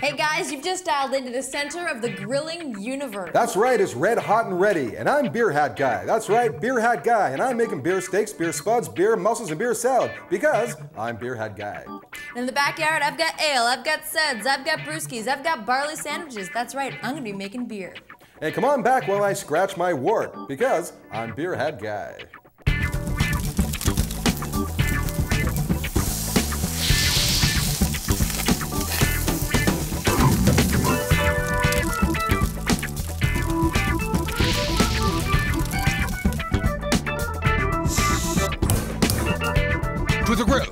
Hey guys, you've just dialed into the center of the grilling universe. That's right, it's red hot and ready, and I'm Beer Hat Guy. That's right, Beer Hat Guy, and I'm making beer steaks, beer spuds, beer mussels, and beer salad because I'm Beer Hat Guy. In the backyard, I've got ale, I've got suds, I've got brewskis, I've got barley sandwiches. That's right, I'm gonna be making beer. And come on back while I scratch my wart because I'm Beer Hat Guy. To the grill.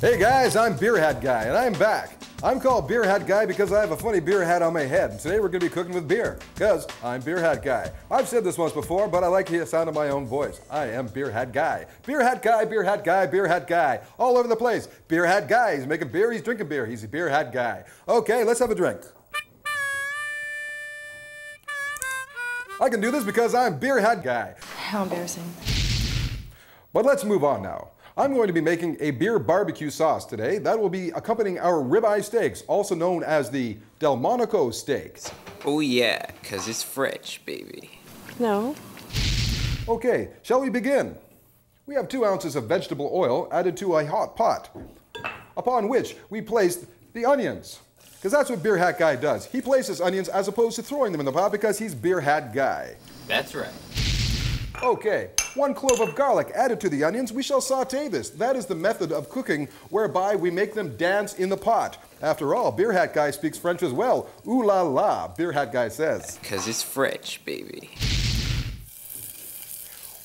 Hey guys, I'm Beer Hat Guy, and I'm back. I'm called Beer Hat Guy because I have a funny beer hat on my head. And today we're going to be cooking with beer, because I'm Beer Hat Guy. I've said this once before, but I like the sound of my own voice. I am Beer Hat Guy. Beer Hat Guy, Beer Hat Guy, Beer Hat Guy. All over the place. Beer Hat Guy. He's making beer, he's drinking beer. He's a Beer Hat Guy. Okay, let's have a drink. I can do this because I'm Beer Hat Guy. How embarrassing. But let's move on now. I'm going to be making a beer barbecue sauce today. That will be accompanying our ribeye steaks, also known as the Delmonico steaks. Oh yeah, cause it's French, baby. No. Okay, shall we begin? We have two ounces of vegetable oil added to a hot pot, upon which we placed the onions. Because that's what Beer Hat Guy does. He places onions as opposed to throwing them in the pot because he's Beer Hat Guy. That's right. Okay, one clove of garlic added to the onions. We shall saute this. That is the method of cooking whereby we make them dance in the pot. After all, Beer Hat Guy speaks French as well. Ooh la la, Beer Hat Guy says. Cause it's French, baby.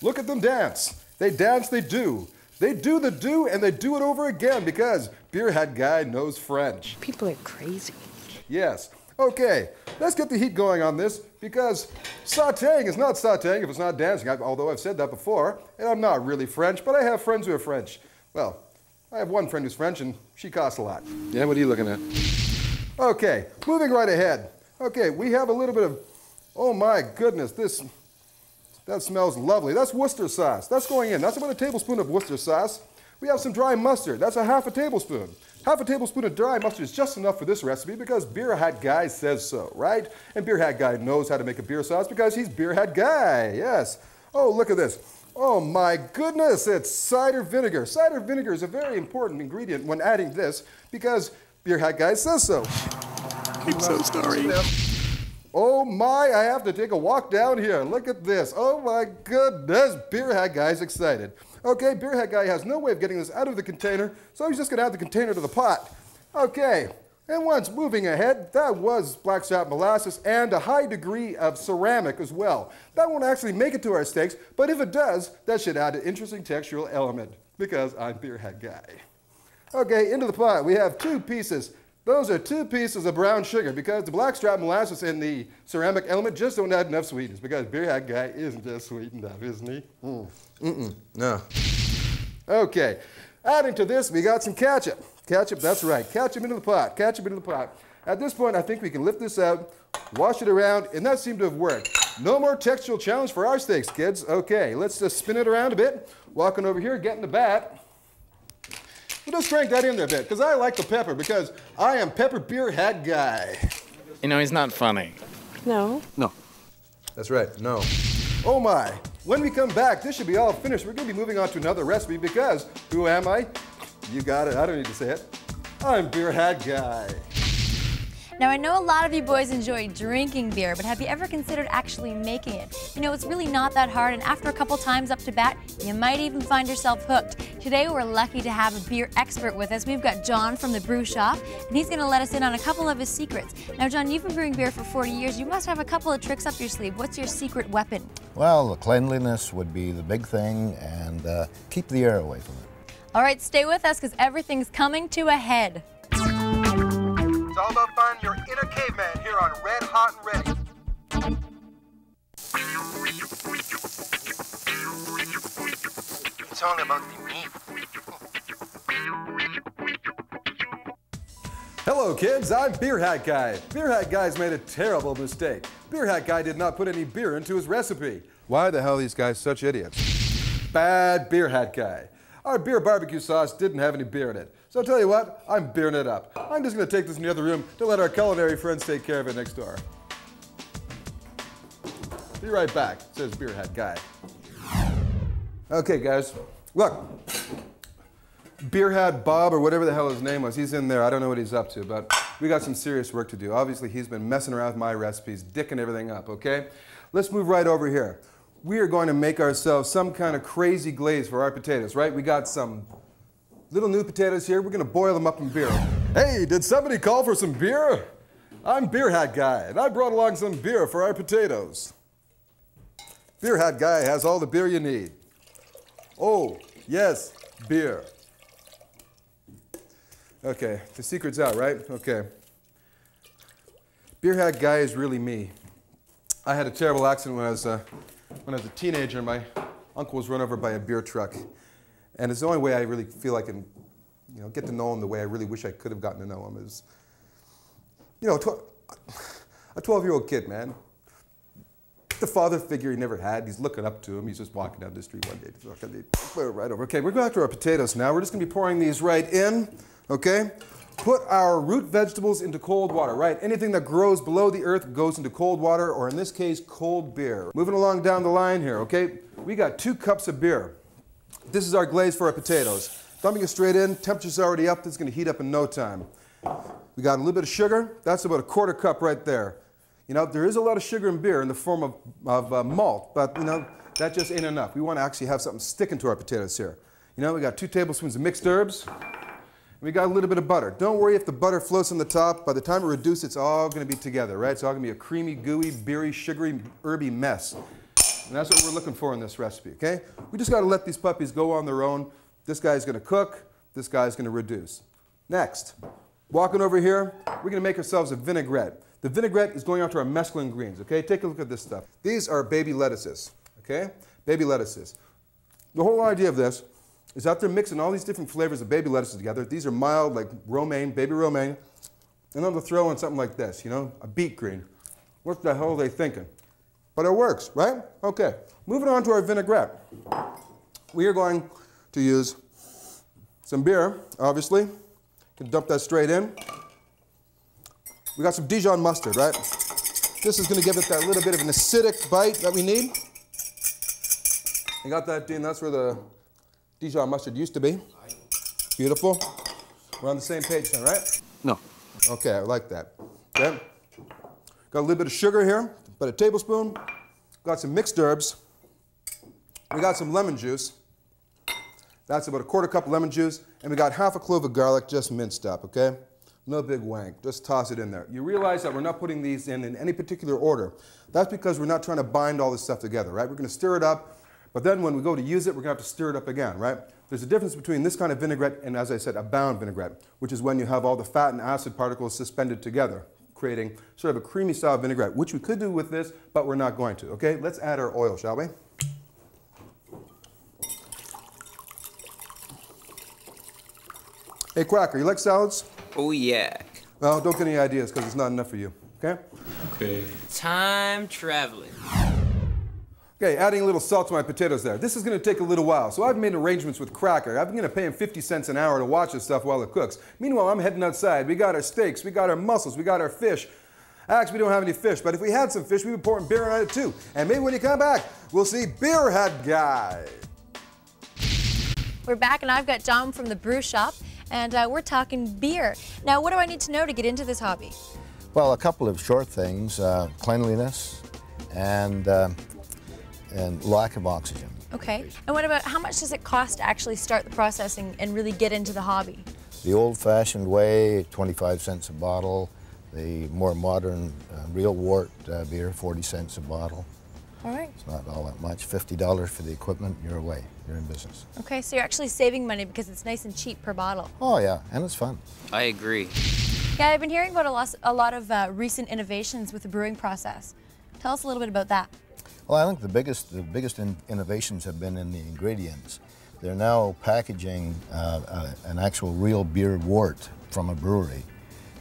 Look at them dance. They dance, they do. They do the do and they do it over again because Beer Hat Guy knows French. People are crazy. Yes. Okay, let's get the heat going on this because sauteing is not sauteing if it's not dancing, I- although I've said that before, and I'm not really French, but I have friends who are French. Well, I have one friend who's French and she costs a lot. Yeah, what are you looking at? Okay, moving right ahead. Okay, we have a little bit of, oh my goodness, this, that smells lovely. That's Worcester sauce. That's going in. That's about a tablespoon of Worcester sauce. We have some dry mustard. That's a half a tablespoon. Half a tablespoon of dry mustard is just enough for this recipe because Beer Hat Guy says so, right? And Beer Hat Guy knows how to make a beer sauce because he's Beer Hat Guy, yes. Oh, look at this. Oh my goodness, it's cider vinegar. Cider vinegar is a very important ingredient when adding this because Beer Hat Guy says so. I'm so sorry. Oh my, I have to take a walk down here. Look at this. Oh my goodness, Beer Hat Guy's excited. Okay, Beer Hat Guy has no way of getting this out of the container, so he's just gonna add the container to the pot. Okay, and once moving ahead, that was blackstrap molasses and a high degree of ceramic as well. That won't actually make it to our steaks, but if it does, that should add an interesting textural element because I'm Beer Hat Guy. Okay, into the pot, we have two pieces. Those are two pieces of brown sugar because the blackstrap molasses and the ceramic element just don't add enough sweetness because Beer Hat Guy isn't just sweet enough, isn't he? Mm. Mm-mm, no. Okay, adding to this, we got some ketchup. Ketchup, that's right. Ketchup into the pot. Ketchup into the pot. At this point, I think we can lift this out, wash it around, and that seemed to have worked. No more textual challenge for our steaks, kids. Okay, let's just spin it around a bit. Walking over here, getting the bat. We'll just crank that in there a bit, because I like the pepper, because I am Pepper Beer Hat Guy. You know, he's not funny. No. No. That's right, no. Oh my, when we come back, this should be all finished. We're gonna be moving on to another recipe because who am I? You got it, I don't need to say it. I'm Beer Hat Guy. Now, I know a lot of you boys enjoy drinking beer, but have you ever considered actually making it? You know, it's really not that hard, and after a couple times up to bat, you might even find yourself hooked. Today, we're lucky to have a beer expert with us. We've got John from the brew shop, and he's going to let us in on a couple of his secrets. Now, John, you've been brewing beer for 40 years. You must have a couple of tricks up your sleeve. What's your secret weapon? Well, the cleanliness would be the big thing, and uh, keep the air away from it. All right, stay with us because everything's coming to a head. It's all about finding your inner caveman here on Red Hot and Ready. It's all about the meat. Hello, kids. I'm Beer Hat Guy. Beer Hat Guy's made a terrible mistake. Beer Hat Guy did not put any beer into his recipe. Why the hell are these guys such idiots? Bad Beer Hat Guy. Our beer barbecue sauce didn't have any beer in it. So I'll tell you what, I'm beering it up. I'm just to take this in the other room to let our culinary friends take care of it next door. Be right back, says Beer Hat Guy. Okay, guys, look. Beer Hat Bob, or whatever the hell his name was, he's in there. I don't know what he's up to, but we got some serious work to do. Obviously, he's been messing around with my recipes, dicking everything up, okay? Let's move right over here. We are going to make ourselves some kind of crazy glaze for our potatoes, right? We got some little new potatoes here. We're to boil them up in beer. Hey, did somebody call for some beer? I'm Beer Hat Guy, and I brought along some beer for our potatoes. Beer Hat Guy has all the beer you need. Oh, yes, beer. Okay, the secret's out, right? Okay. Beer Hat Guy is really me. I had a terrible accident when I was, uh, when I was a teenager. My uncle was run over by a beer truck. And it's the only way I really feel I can, you know, get to know him the way I really wish I could have gotten to know him is, you know, a 12-year-old kid, man the father figure he never had. He's looking up to him. He's just walking down the street one day. Right over. Okay, we're going to our potatoes now. We're just going to be pouring these right in. Okay? Put our root vegetables into cold water, right? Anything that grows below the earth goes into cold water, or in this case, cold beer. Moving along down the line here, okay? We got two cups of beer. This is our glaze for our potatoes. Dumping it straight in, temperature's already up, is gonna heat up in no time. We got a little bit of sugar, that's about a quarter cup right there. You know, there is a lot of sugar in beer in the form of, of uh, malt, but you know, that just ain't enough. We want to actually have something sticking to our potatoes here. You know, we got two tablespoons of mixed herbs. We got a little bit of butter. Don't worry if the butter floats on the top. By the time it reduces, it's all going to be together, right? It's all going to be a creamy, gooey, beery, sugary, herby mess. And that's what we're looking for in this recipe, okay? We just got to let these puppies go on their own. This guy's going to cook. This guy's going to reduce. Next, walking over here, we're going to make ourselves a vinaigrette. The vinaigrette is going to our mesclun greens, okay? Take a look at this stuff. These are baby lettuces, okay? Baby lettuces. The whole idea of this is that they're mixing all these different flavors of baby lettuces together. These are mild, like romaine, baby romaine. And then they'll throw in something like this, you know, a beet green. What the hell are they thinking? But it works, right? Okay, moving on to our vinaigrette. We are going to use some beer, obviously. You can dump that straight in. We got some Dijon mustard, right? This is going to give it that little bit of an acidic bite that we need. You got that, Dean? That's where the Dijon mustard used to be. Beautiful. We're on the same page then, right? No. Okay, I like that. Okay. Got a little bit of sugar here, about a tablespoon. Got some mixed herbs. We got some lemon juice. That's about a quarter cup of lemon juice. And we got half a clove of garlic just minced up, okay? No big wank, just toss it in there. You realize that we're not putting these in in any particular order. That's because we're not trying to bind all this stuff together, right? We're gonna stir it up, but then when we go to use it, we're gonna have to stir it up again, right? There's a difference between this kind of vinaigrette and, as I said, a bound vinaigrette, which is when you have all the fat and acid particles suspended together, creating sort of a creamy style vinaigrette, which we could do with this, but we're not going to, okay? Let's add our oil, shall we? Hey, Quacker, you like salads? Oh, yeah. Well, don't get any ideas because it's not enough for you, okay? Okay. Time traveling. Okay, adding a little salt to my potatoes there. This is going to take a little while, so I've made arrangements with Cracker. I'm going to pay him 50 cents an hour to watch this stuff while it cooks. Meanwhile, I'm heading outside. We got our steaks, we got our mussels, we got our fish. Actually, we don't have any fish, but if we had some fish, we'd be pouring beer on it too. And maybe when you come back, we'll see Beer Hat Guy. We're back, and I've got Dom from the brew shop, and uh, we're talking beer. Now, what do I need to know to get into this hobby? Well, a couple of short things, uh, cleanliness and, uh, and lack of oxygen. Okay. And what about how much does it cost to actually start the processing and really get into the hobby? The old-fashioned way, 25 cents a bottle. The more modern uh, real wort uh, beer, 40 cents a bottle. All right. It's not all that much. $50 for the equipment, you're away. You're in business. Okay, so you're actually saving money because it's nice and cheap per bottle. Oh, yeah, and it's fun. I agree. Yeah, I've been hearing about a lot, a lot of uh, recent innovations with the brewing process. Tell us a little bit about that. Well, I think the biggest, the biggest in innovations have been in the ingredients. They're now packaging uh, uh, an actual real beer wort from a brewery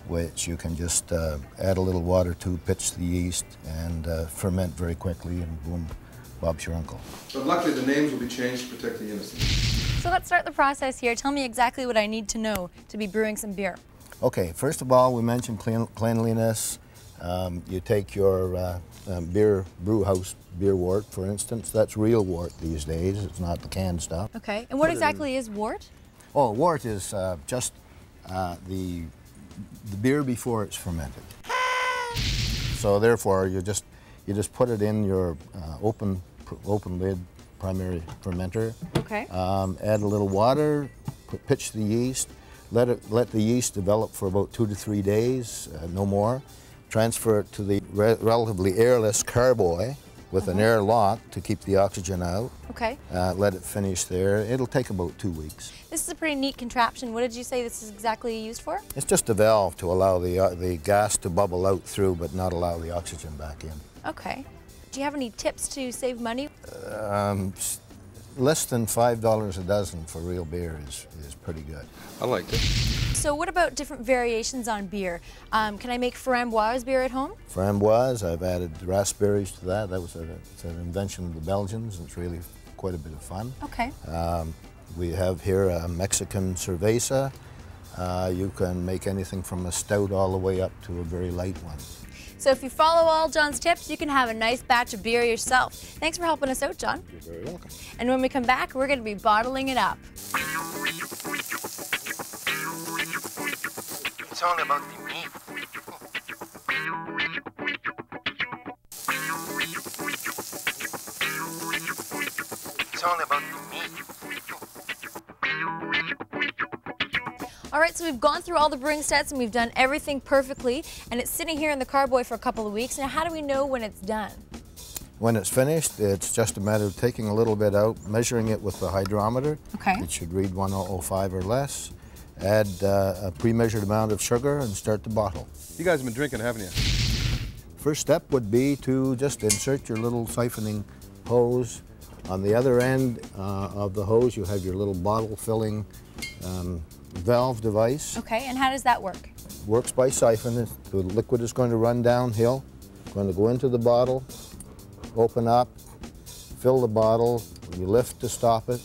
which you can just uh, add a little water to, pitch the yeast, and uh, ferment very quickly, and boom, Bob's your uncle. But luckily, the names will be changed to protect the innocent. So let's start the process here. Tell me exactly what I need to know to be brewing some beer. Okay, first of all, we mentioned clean, cleanliness. Um, you take your uh, um, beer brew house beer wort, for instance. That's real wort these days. It's not the canned stuff. Okay. And what exactly is wort? Oh, wort is uh, just uh, the the beer before it's fermented. So therefore, you just you just put it in your uh, open open lid primary fermenter. Okay. Um, add a little water, put, pitch the yeast, let it let the yeast develop for about two to three days, uh, no more. Transfer it to the re relatively airless carboy with an air lock to keep the oxygen out. Okay. Uh, let it finish there. It'll take about two weeks. This is a pretty neat contraption. What did you say this is exactly used for? It's just a valve to allow the, uh, the gas to bubble out through but not allow the oxygen back in. Okay. Do you have any tips to save money? Um, less than $5 a dozen for real beer is, is pretty good. I like it. So what about different variations on beer? Um, can I make framboise beer at home? Framboise, I've added raspberries to that. That was a, it's an invention of the Belgians. and It's really quite a bit of fun. Okay. Um, we have here a Mexican cerveza. Uh, you can make anything from a stout all the way up to a very light one. So if you follow all John's tips, you can have a nice batch of beer yourself. Thanks for helping us out, John. You're very welcome. And when we come back, we're going to be bottling it up. It's all about the meat. It's about the meat. All right, so we've gone through all the brewing steps and we've done everything perfectly, and it's sitting here in the carboy for a couple of weeks. Now, how do we know when it's done? When it's finished, it's just a matter of taking a little bit out, measuring it with the hydrometer. Okay. It should read 105 or less. Add uh, a pre-measured amount of sugar and start the bottle. You guys have been drinking, haven't you? First step would be to just insert your little siphoning hose. On the other end uh, of the hose, you have your little bottle filling um, valve device. Okay, and how does that work? Works by siphon. The liquid is going to run downhill, going to go into the bottle, open up, fill the bottle. You lift to stop it,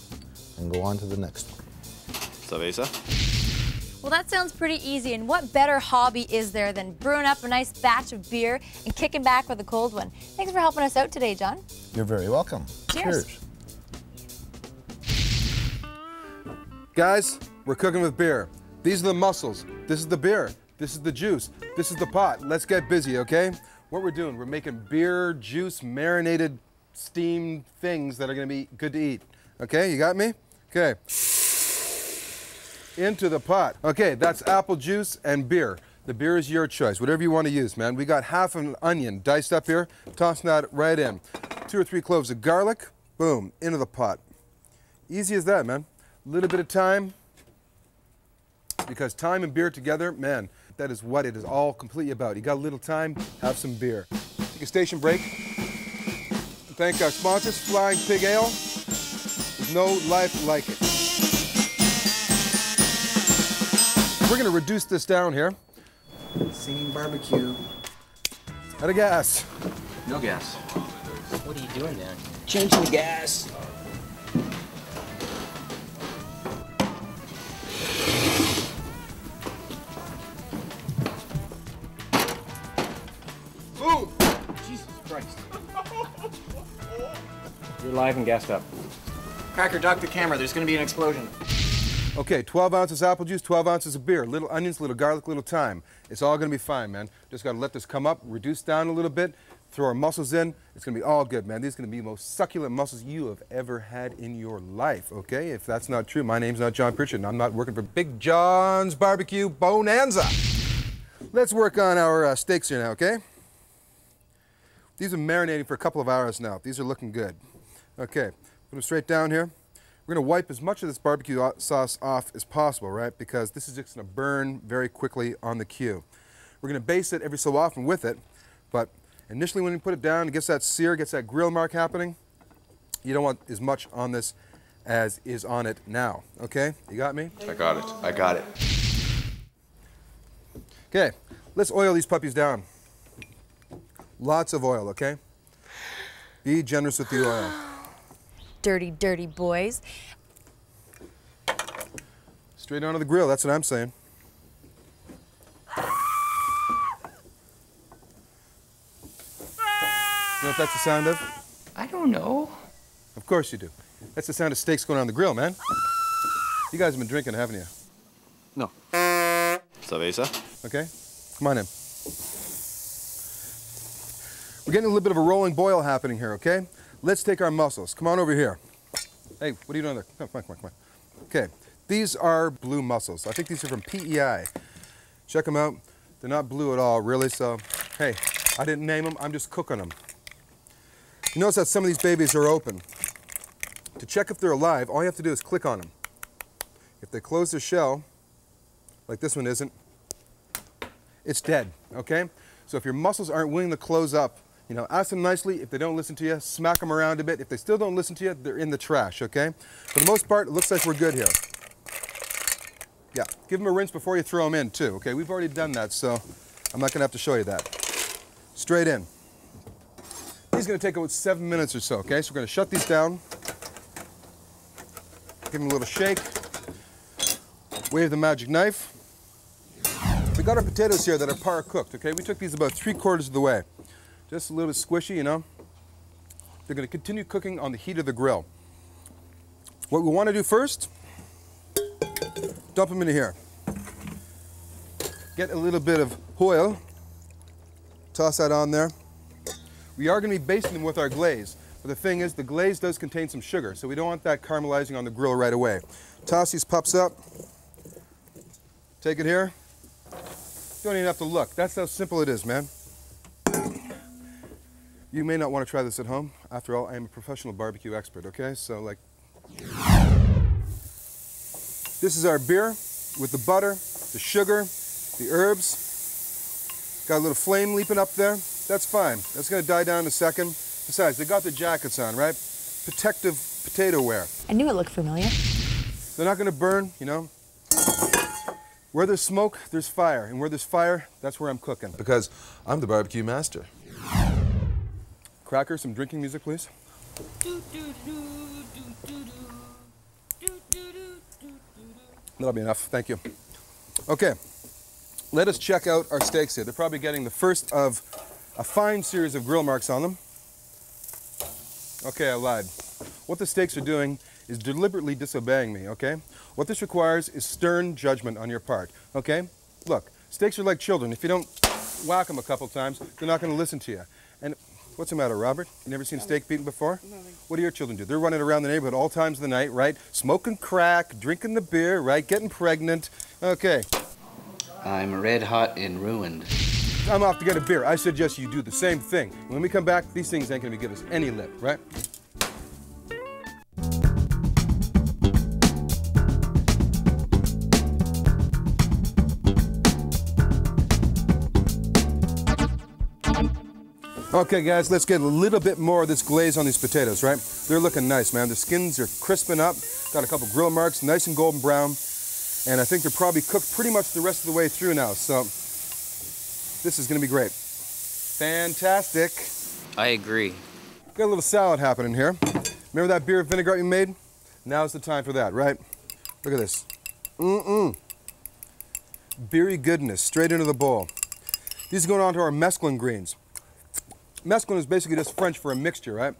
and go on to the next one. Cerveza? Well, that sounds pretty easy, and what better hobby is there than brewing up a nice batch of beer and kicking back with a cold one? Thanks for helping us out today, John. You're very welcome. Cheers. Guys, we're cooking with beer. These are the mussels. This is the beer. This is the juice. This is the pot. Let's get busy, okay? What we're doing, we're making beer, juice, marinated, steamed things that are gonna be good to eat. Okay, you got me? Okay. Into the pot. Okay, that's apple juice and beer. The beer is your choice, whatever you want to use, man. We got half an onion diced up here. Tossing that right in. Two or three cloves of garlic. Boom, into the pot. Easy as that, man. A little bit of time, because time and beer together, man, that is what it is all completely about. You got a little time, have some beer. Take a station break. Thank our sponsors, Flying Pig Ale. There's no life like it. We're gonna reduce this down here. Singing barbecue. Out of gas. No gas. What are you doing down here? Changing the gas. Boom! Jesus Christ. You're live and gassed up. Cracker, duck the camera. There's gonna be an explosion. Okay, 12 ounces apple juice, 12 ounces of beer, little onions, little garlic, little thyme. It's all gonna be fine, man. Just gotta let this come up, reduce down a little bit, throw our mussels in. It's gonna be all good, man. These are gonna be the most succulent mussels you have ever had in your life, okay? If that's not true, my name's not John Pritchard, and I'm not working for Big John's Barbecue Bonanza. Let's work on our uh, steaks here now, okay? These are marinating for a couple of hours now. These are looking good. Okay, put them straight down here. We're gonna wipe as much of this barbecue sauce off as possible, right? Because this is just gonna burn very quickly on the cue. We're gonna baste it every so often with it, but initially when you put it down, it gets that sear, gets that grill mark happening. You don't want as much on this as is on it now, okay? You got me? I got it. I got it. Okay, let's oil these puppies down. Lots of oil, okay? Be generous with the oil. Dirty, dirty boys. Straight onto the grill, that's what I'm saying. You know what that's the sound of? I don't know. Of course you do. That's the sound of steaks going on the grill, man. You guys have been drinking, haven't you? No. Cerveza? Okay? Come on in. We're getting a little bit of a rolling boil happening here, okay? Let's take our mussels. Come on over here. Hey, what are you doing there? Come on, come on, come on. Okay, these are blue mussels. I think these are from PEI. Check them out. They're not blue at all, really, so, hey, I didn't name them, I'm just cooking them. You notice that some of these babies are open. To check if they're alive, all you have to do is click on them. If they close their shell, like this one isn't, it's dead, okay? So if your mussels aren't willing to close up, you know, ask them nicely. If they don't listen to you, smack them around a bit. If they still don't listen to you, they're in the trash, okay? For the most part, it looks like we're good here. Yeah, give them a rinse before you throw them in too, okay? We've already done that, so I'm not gonna have to show you that. Straight in. These are gonna take about seven minutes or so, okay? So we're gonna shut these down. Give them a little shake. Wave the magic knife. We got our potatoes here that are par cooked, okay? We took these about three quarters of the way. Just a little bit squishy, you know? They're gonna continue cooking on the heat of the grill. What we wanna do first, dump them into here. Get a little bit of oil, toss that on there. We are gonna be basting them with our glaze, but the thing is the glaze does contain some sugar, so we don't want that caramelizing on the grill right away. Toss these pups up, take it here. Don't even have to look. That's how simple it is, man. You may not want to try this at home. After all, I am a professional barbecue expert, okay? So, like, this is our beer with the butter, the sugar, the herbs. Got a little flame leaping up there. That's fine. That's going to die down in a second. Besides, they got their jackets on, right? Protective potato wear. I knew it looked familiar. They're not going to burn, you know? Where there's smoke, there's fire. And where there's fire, that's where I'm cooking. Because I'm the barbecue master. Cracker, some drinking music, please. That'll be enough. Thank you. Okay. Let us check out our steaks here. They're probably getting the first of a fine series of grill marks on them. Okay, I lied. What the steaks are doing is deliberately disobeying me, okay? What this requires is stern judgment on your part, okay? Look, steaks are like children. If you don't whack them a couple times, they're not going to listen to you. And what's the matter, Robert? You never seen a steak beaten before? Nothing. What do your children do? They're running around the neighborhood all times of the night, right? Smoking crack, drinking the beer, right? Getting pregnant. Okay, I'm red hot and ruined. I'm off to get a beer. I suggest you do the same thing. When we come back, these things ain't going to give us any lip, right? Okay, guys, let's get a little bit more of this glaze on these potatoes, right? They're looking nice, man. The skins are crisping up. Got a couple grill marks, nice and golden brown. And I think they're probably cooked pretty much the rest of the way through now. So this is going to be great. Fantastic. I agree. Got a little salad happening here. Remember that beer vinaigrette you made? Now's the time for that, right? Look at this. Mm-mm. Beery goodness, straight into the bowl. These are going on to our mesclun greens. Mesclun is basically just French for a mixture, right?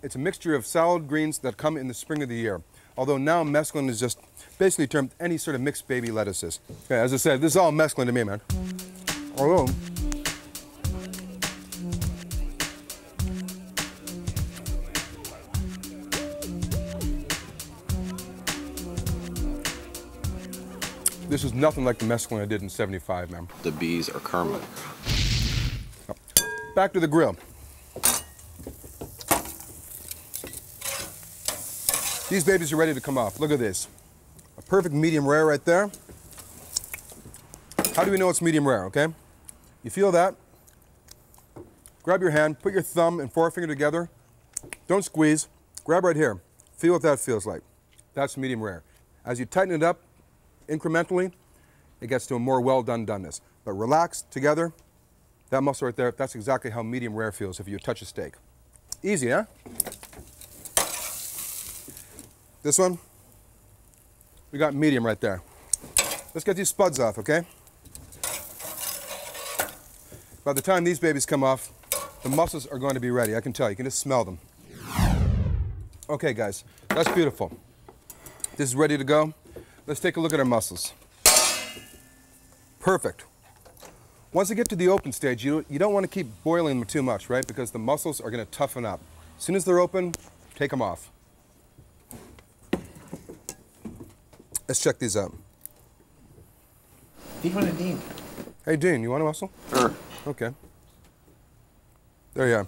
It's a mixture of salad greens that come in the spring of the year. Although now mesclun is just basically termed any sort of mixed baby lettuces. Okay, as I said, this is all mesclun to me, man. Although, this is nothing like the mesclun I did in 75, man. The bees are karma. Back to the grill. These babies are ready to come off. Look at this. A perfect medium rare right there. How do we know it's medium rare, okay? You feel that? Grab your hand, put your thumb and forefinger together. Don't squeeze. Grab right here. Feel what that feels like. That's medium rare. As you tighten it up incrementally, it gets to a more well done doneness. but relaxed together. That muscle right there, that's exactly how medium rare feels if you touch a steak. Easy, huh? This one, we got medium right there. Let's get these spuds off, okay? By the time these babies come off, the mussels are going to be ready. I can tell. You can just smell them. Okay, guys, that's beautiful. This is ready to go. Let's take a look at our mussels. Perfect. Once you get to the open stage, you, you don't want to keep boiling them too much, right? Because the mussels are going to toughen up. As soon as they're open, take them off. Let's check these out. Wie van het Dean? Hey, Dean, you want a mussel? Sure. Okay. There you are.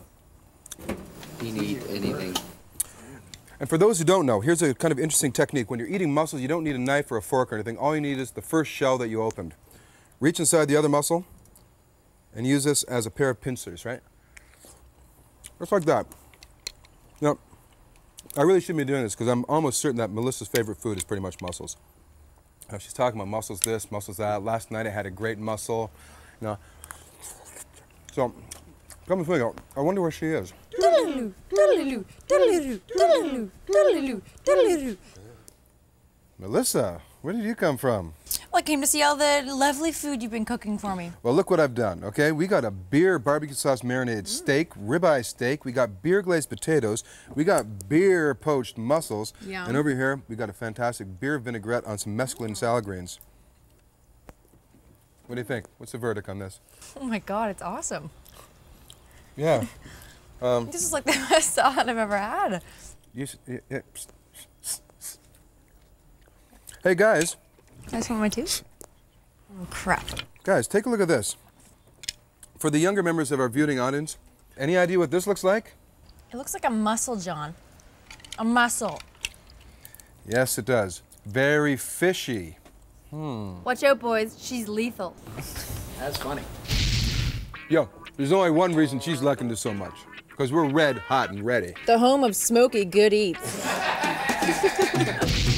You need anything. And for those who don't know, here's a kind of interesting technique. When you're eating mussels, you don't need a knife or a fork or anything. All you need is the first shell that you opened. Reach inside the other mussel and use this as a pair of pincers, right? Just like that. Now, I really shouldn't be doing this because I'm almost certain that Melissa's favorite food is pretty much mussels. Now, she's talking about mussels this, mussels that. Last night I had a great mussel. You know. So, come with me. I wonder where she is. Melissa, where did you come from? Well, I came to see all the lovely food you've been cooking for me. Well, look what I've done, okay? We got a beer barbecue sauce marinated mm. steak, ribeye steak. We got beer glazed potatoes. We got beer poached mussels. Yum. And over here, we got a fantastic beer vinaigrette on some mesclun mm. salad greens. What do you think? What's the verdict on this? Oh my God, it's awesome. Yeah. Um, this is like the best salad I've ever had. You, s- y- y- psst, psst, psst. Hey, guys. Can I smell my tooth? Oh, crap. Guys, take a look at this. For the younger members of our viewing audience, any idea what this looks like? It looks like a mussel, John. A mussel. Yes, it does. Very fishy. Hmm. Watch out, boys. She's lethal. That's funny. Yo, there's only one reason she's liking this so much. Because we're red, hot, and ready. The home of smoky good eats.